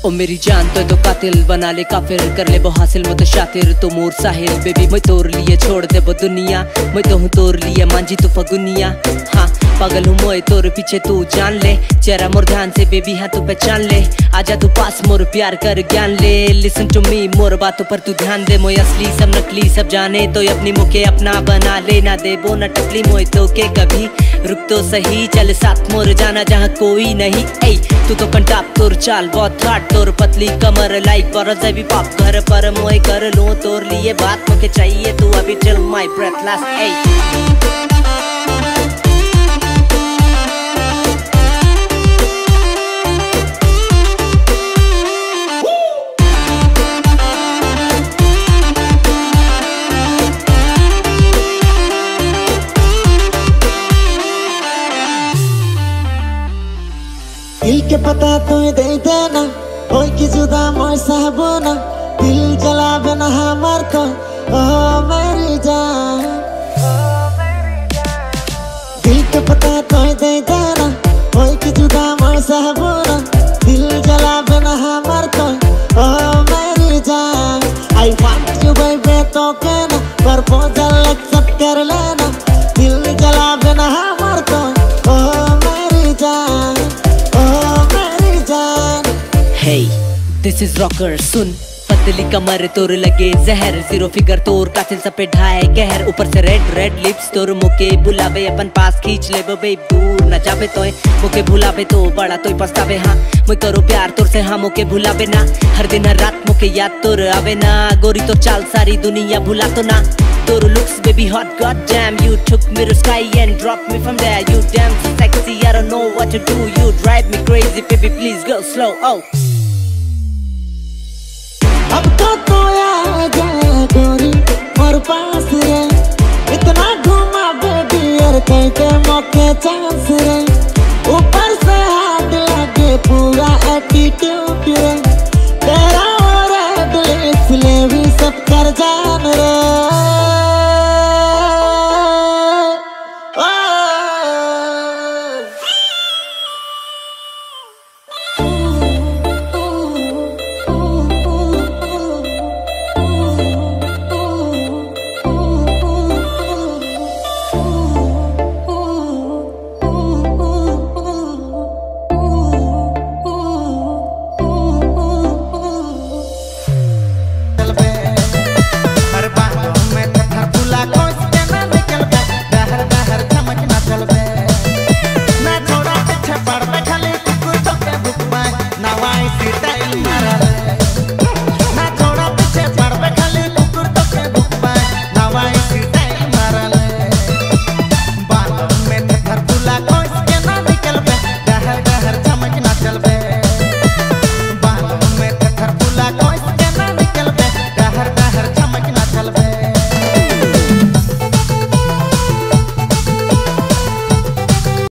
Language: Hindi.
ओ मेरी जान तो तो कातिल बना ले काफिर कर ले वो हासिल मत शातिर। तो मोर साहिल, बेबी, मैं तोर लिए छोड़ दे वो दुनिया। मैं तो हूँ तोर लिए, मांझी तू फगुनिया। हाँ पागल हूँ मोए तोर पीछे तू जान ले। चेहरा मोर ध्यान से बेबी हाँ तू पहचान ले। आजा तू पास, मोर प्यार कर ज्ञान ले। लिसन टू मी मोर बातों पर तू ध्यान दे। मोए असली, सब नकली, सब जाने। तो अपनी मुखे अपना बना ले। ना दे वो, न टकली मोए तो के कभी। रुक तो सही, चल साथ मोर जाना जहाँ कोई नहीं। ऐ तू तो कंटाप तोर चाल बहुत थाट तोर पतली कमर लाइक पर भी पाप। घर पर मोए कर लूँ, तोर लिए बात मुझे चाहिए। तू अभी चल माय ब्रेथ लास्ट ऐ के पता तू दे देना होय कि जुदा मोर साहबोना, दिल जलावे ना हमार तो ओ मेरी जान। दिल के पता तू दे देना होय कि जुदा मोर साहबोना, दिल जलावे ना हमार तो ओ मेरी जान। आई वांट यू बेबी तो कहना proposal Hey, this is rocker. सुन। पतली कमर तोर लगे जहर। ज़ीरो फिगर तोर कासिल सपे ढाए गहर ऊपर से रेड रेड लिप्स तोर मुके बुलावे। अपन पास खींच ले बे दूर न जावे तोय मुके भुलावे तो बड़ा तोय पछतावे हाँ। मुझ तोरो प्यार तोर से हाँ मुके भुलावे ना। हर दिन हर रात मुके याद तोर आवे ना। गोरी तो चाल सारी दुनिया भुला तो ना। तोर looks baby hot God damn you took me to sky and drop me from there you damn sexy I don't know what to do you drive me crazy baby please go slow oh. तो तू आ जा गोरी मोर पास इतना घुमा बेबी और चांस रे